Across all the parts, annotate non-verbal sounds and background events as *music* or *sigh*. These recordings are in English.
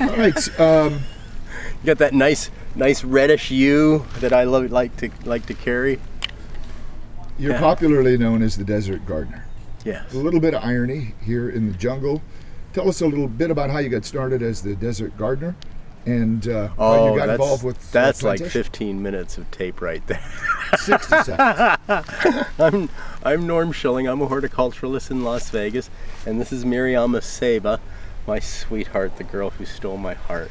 All right. Um, You got that nice, nice reddish hue that I love, like to like to carry. you're Yeah. popularly known as the desert gardener. Yes. A little bit of irony here in the jungle. Tell us a little bit about how you got started as the desert gardener and uh, how Oh, you got involved with that's like 15 minutes of tape right there. 60 seconds. *laughs* I'm I'm Norm Schilling. I'm a horticulturalist in Las Vegas, and this is Miriama Seba, my sweetheart, the girl who stole my heart.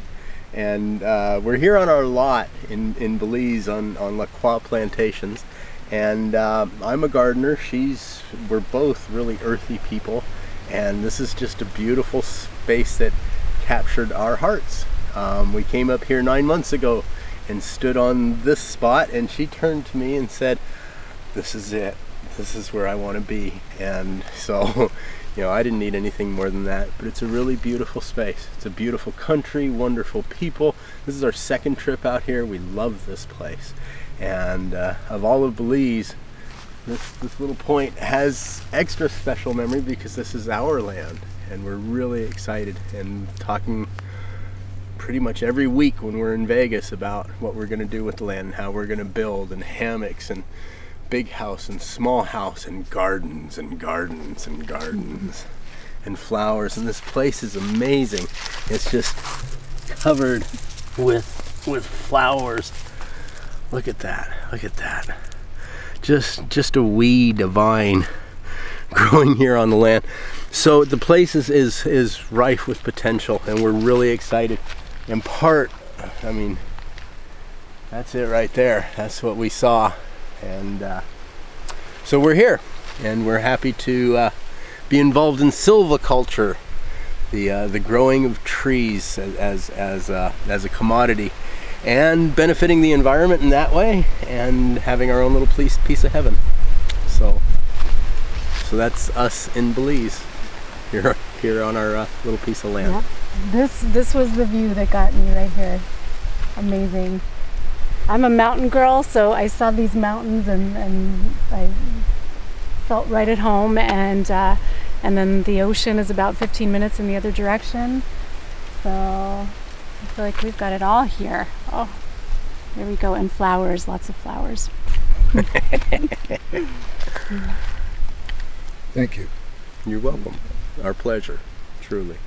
And uh, we're here on our lot in, in Belize on on LaQua Plantations, and uh, I'm a gardener. She's we're both really earthy people, and this is just a beautiful space that captured our hearts. Um, we came up here nine months ago and stood on this spot, and she turned to me and said, this is it. This is where I want to be. And so, *laughs* you know, I didn't need anything more than that. But it's a really beautiful space. It's a beautiful country, wonderful people. This is our second trip out here. We love this place. And uh, of all of Belize, this, this little point has extra special memory because this is our land. And we're really excited and talking pretty much every week when we're in Vegas about what we're going to do with the land and how we're going to build and hammocks and big house and small house and gardens and gardens and gardens and flowers. And this place is amazing. It's just covered with with flowers. Look at that. Look at that. Just just a weed a vine *laughs* growing here on the land. So the place is is, is rife with potential and we're really excited. In part i mean that's it right there. That's what we saw and uh, so we're here and we're happy to uh, be involved in silviculture the uh, the growing of trees as as as, uh, as a commodity and benefiting the environment in that way and having our own little piece piece of heaven so so that's us in Belize here here on our uh, little piece of land Yep. This this was the view that got me right here. Amazing. I'm a mountain girl, so I saw these mountains and, and I felt right at home. And uh, and then the ocean is about 15 minutes in the other direction. So I feel like we've got it all here. Oh, there we go. And flowers, lots of flowers. *laughs* Thank you. you're welcome our pleasure truly